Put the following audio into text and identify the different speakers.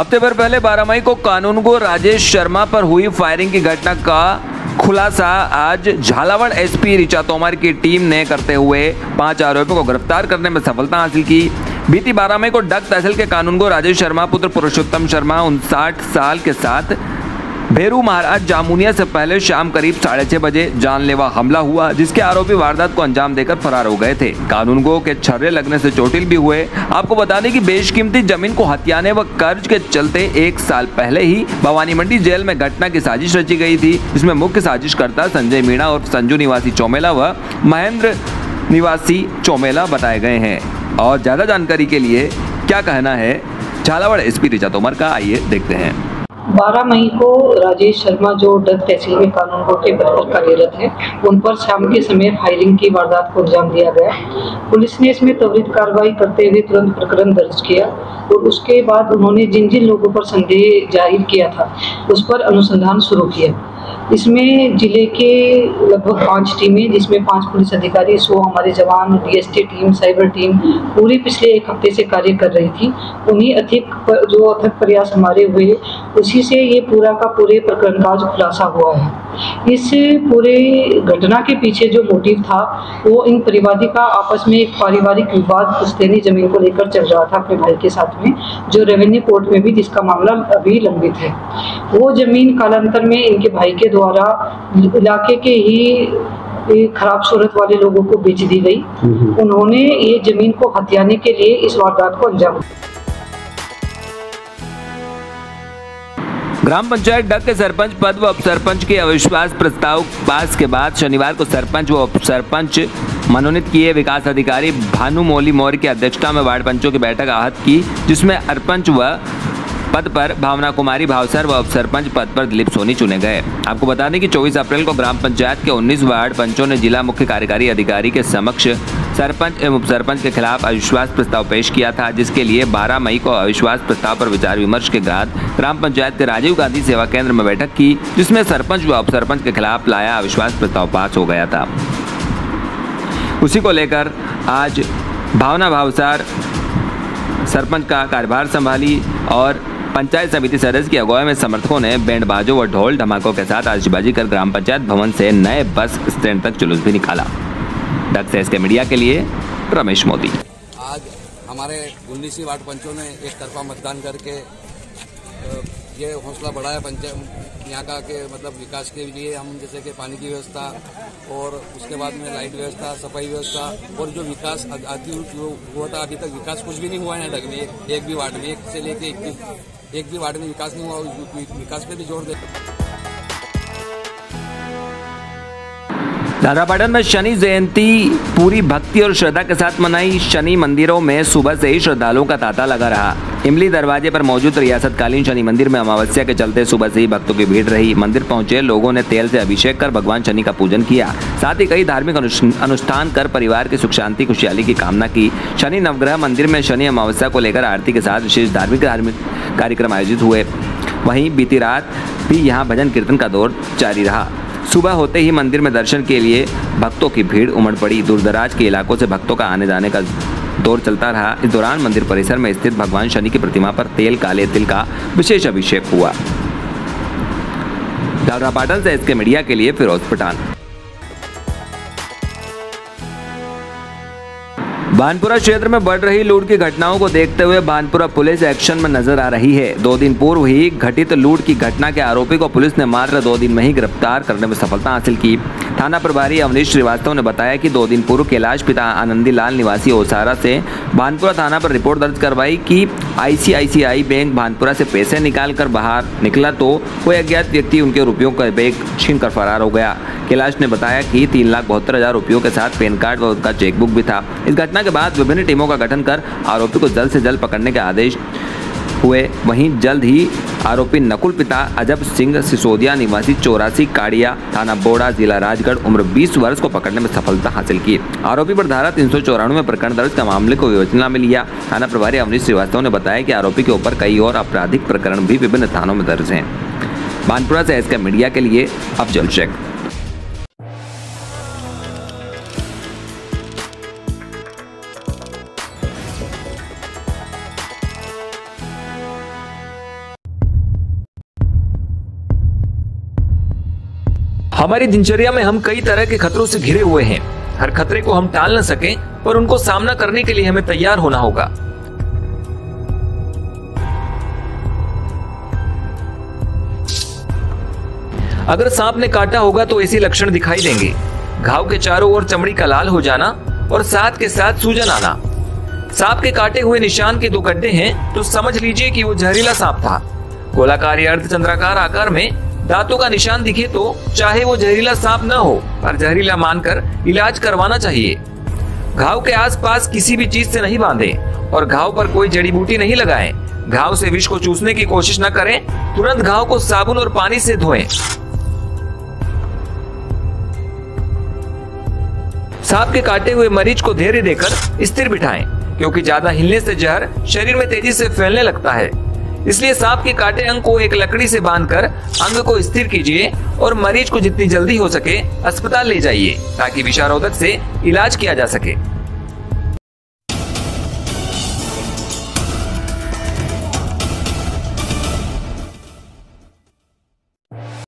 Speaker 1: हफ़्ते भर पहले 12 मई को कानून को राजेश शर्मा पर हुई फायरिंग की घटना का खुलासा। आज झालावाड़ एसपी रिचा तोमर की टीम ने करते हुए पाँच आरोपियों को गिरफ़्तार करने में सफलता हासिल की। बीती 12 मई को डग तहसील के कानून को राजेश शर्मा, पुत्र पुरुषोत्तम शर्मा, उनसाठ साल के साथ भेरू महाराज जामुनिया से पहले शाम करीब साढ़े छह बजे जानलेवा हमला हुआ, जिसके आरोपी वारदात को अंजाम देकर फरार हो गए थे। कानून गो के छर्रे लगने से चोटिल भी हुए। आपको बता दें कि बेशकीमती ज़मीन को हथियाने व कर्ज के चलते एक साल पहले ही भवानी मंडी जेल में घटना की साजिश रची गई थी, जिसमें मुख्य साजिशकर्ता संजय मीणा और संजू निवासी चौमेला व महेंद्र निवासी चौमेला बताए गए हैं। और ज़्यादा जानकारी के लिए क्या कहना है, झालावाड़ एसपी रिचा तोमर का, आइए देखते हैं।
Speaker 2: 12 मई को राजेश शर्मा जो डग तहसील में कानून कोर्ट के पर कार्यरत है, उन पर शाम के समय फायरिंग की वारदात को अंजाम दिया गया। पुलिस ने इसमें त्वरित कार्रवाई करते हुए तुरंत प्रकरण दर्ज किया और उसके बाद उन्होंने जिन जिन लोगों पर संदेह ज़ाहिर किया था, उस पर अनुसंधान शुरू किया। इसमें ज़िले के लगभग पाँच टीमें, जिसमें पाँच पुलिस अधिकारी, सो हमारे जवान डीएसटी टीम, साइबर टीम पूरी पिछले एक हफ़्ते से कार्य कर रही थी। उन्हीं अधिक जो अथक प्रयास हमारे हुए, उसी से ये पूरा का पूरे प्रकरण का खुलासा हुआ है। इस पूरे घटना के पीछे जो मोटिव था वो इन परिवादी का आपस में एक पारिवारिक विवाद पुश्तैनी ज़मीन को लेकर चल रहा था अपने भाई के साथ में जो रेवेन्यू कोर्ट में भी जिसका मामला अभी लंबित है। वो ज़मीन कालांतर में इनके भाई के द्वारा इलाके के ही खराब सूरत वाले लोगों को बेच दी गई। उन्होंने ये ज़मीन को हथियाने के लिए इस वारदात को अंजाम दिया।
Speaker 1: ग्राम पंचायत डग के सरपंच पद व उप सरपंच के अविश्वास प्रस्ताव पास के बाद शनिवार को सरपंच व उप सरपंच मनोनीत किए विकास अधिकारी भानु मोली मौर्य की अध्यक्षता में वार्ड पंचों की बैठक आहत की, जिसमें अरपंच व पद पर भावना कुमारी भावसर व उपसरपंच पद पर दिलीप सोनी चुने गए। आपको बता दें कि 24 अप्रैल को ग्राम पंचायत के 19 वार्ड पंचों ने जिला मुख्य कार्यकारी अधिकारी के समक्ष सरपंच एवं उप सरपंच के खिलाफ अविश्वास प्रस्ताव पेश किया था, जिसके लिए 12 मई को अविश्वास प्रस्ताव पर विचार विमर्श के बाद ग्राम पंचायत के राजीव गांधी सेवा केंद्र में बैठक की, जिसमें सरपंच व उप सरपंच के खिलाफ लाया अविश्वास प्रस्ताव पास हो गया था। उसी को लेकर आज भावना भावसार सरपंच का कार्यभार संभाली और पंचायत समिति सदस्य की अगुवाई में समर्थकों ने बैंड बाजों व ढोल धमाकों के साथ आतिशबाजी कर ग्राम पंचायत भवन से नए बस स्टैंड तक जुलूस भी निकाला। से इसके मीडिया के लिए रमेश मोदी।
Speaker 3: आज हमारे उन्नीसवीं वार्ड पंचों ने एक तरफा मतदान करके ये हौसला बढ़ाया पंचायत यहाँ का के मतलब विकास के लिए। हम जैसे कि पानी की व्यवस्था और उसके बाद में लाइट व्यवस्था सफ़ाई व्यवस्था और जो विकास आदि हुआ था अभी तक विकास कुछ भी नहीं हुआ है डग में एक, भी वार्ड में एक से लेके एक एक भी वार्ड में विकास नहीं हुआ विकास पे भी ज़ोर दे।
Speaker 1: झालरापाटन में शनि जयंती, पूरी भक्ति और श्रद्धा के साथ मनाई शनि मंदिरों में सुबह से ही श्रद्धालुओं का तांता लगा रहा। इमली दरवाजे पर मौजूद रियासतकालीन शनि मंदिर में अमावस्या के चलते सुबह से ही भक्तों की भीड़ रही। मंदिर पहुँचे, लोगों ने तेल से अभिषेक कर भगवान शनि का पूजन किया। साथ ही कई धार्मिक अनुष्ठान कर परिवार की सुख, शांति, खुशहाली की कामना की। शनि नवग्रह मंदिर में शनि अमावस्या को लेकर आरती के साथ विशेष धार्मिक धार्मिक कार्यक्रम आयोजित हुए। वहीं बीती रात भी यहाँ भजन कीर्तन का दौर जारी रहा। सुबह होते ही मंदिर में दर्शन के लिए भक्तों की भीड़ उमड़ पड़ी। दूरदराज के इलाकों से भक्तों का आने जाने का दौर चलता रहा। इस दौरान मंदिर परिसर में स्थित भगवान शनि की प्रतिमा पर तेल, काले तिल का विशेष अभिषेक हुआ। पाटन से इसके मीडिया के लिए फिरोज पठान। बानपुरा क्षेत्र में बढ़ रही लूट की घटनाओं को देखते हुए बानपुरा पुलिस एक्शन में नज़र आ रही है। दो दिन पूर्व ही घटित लूट की घटना के आरोपी को पुलिस ने मात्र दो दिन में ही गिरफ़्तार करने में सफलता हासिल की। थाना प्रभारी अवनीश श्रीवास्तव ने बताया कि दो दिन पूर्व कैलाश पिता आनंदी लाल निवासी ओसारा से भानपुरा थाना पर रिपोर्ट दर्ज करवाई कि आईसीआईसीआई बैंक भानपुरा से पैसे निकाल कर बाहर निकला तो कोई अज्ञात व्यक्ति उनके रुपयों का बैग छीन कर फरार हो गया। कैलाश ने बताया कि तीन लाख बहत्तर हज़ार रुपयों के साथ पैन कार्ड व उनका चेकबुक भी था। इस घटना के बाद विभिन्न टीमों का गठन कर आरोपी को जल्द से जल्द पकड़ने के आदेश हुए। वहीं जल्द ही आरोपी नकुल पिता अजब सिंह सिसोदिया निवासी चौरासी काड़िया थाना बोड़ा जिला राजगढ़, उम्र 20 वर्ष को पकड़ने में सफलता हासिल की। आरोपी पर धारा तीन चौरानवे प्रकरण दर्ज का मामले को विवेचना में लिया। थाना प्रभारी अवनीश श्रीवास्तव ने बताया कि आरोपी के ऊपर कई और आपराधिक प्रकरण भी विभिन्न थानों में दर्ज हैं। बानपुरा से एस मीडिया के लिए अफजल शेख हमारी दिनचर्या में हम कई तरह के खतरों से घिरे हुए हैं। हर खतरे को हम टाल न सके, पर उनको सामना करने के लिए हमें तैयार होना होगा। अगर सांप ने काटा होगा तो ऐसे लक्षण दिखाई देंगे। घाव के चारों ओर चमड़ी का लाल हो जाना और साथ के साथ सूजन आना। सांप के काटे हुए निशान के दो गड्ढे हैं तो समझ लीजिए कि वो जहरीला सांप था। गोलाकार या अर्धचंद्राकार आकार में दांतों का निशान दिखे तो चाहे वो जहरीला सांप न हो, पर जहरीला मानकर इलाज करवाना चाहिए घाव के आसपास किसी भी चीज़ से नहीं बांधे और घाव पर कोई जड़ी बूटी नहीं लगाएँ। घाव से विष को चूसने की कोशिश न करें, तुरंत घाव को साबुन और पानी से धोएँ। सांप के काटे हुए मरीज़ को धैर्य देकर स्थिर बिठाएँ, क्योंकि ज़्यादा हिलने से जहर शरीर में तेज़ी से फैलने लगता है इसलिए सांप के काटे अंग को एक लकड़ी से बांधकर अंग को स्थिर कीजिए और मरीज़ को जितनी जल्दी हो सके अस्पताल ले जाइए, ताकि विषारोधक से इलाज किया जा सके।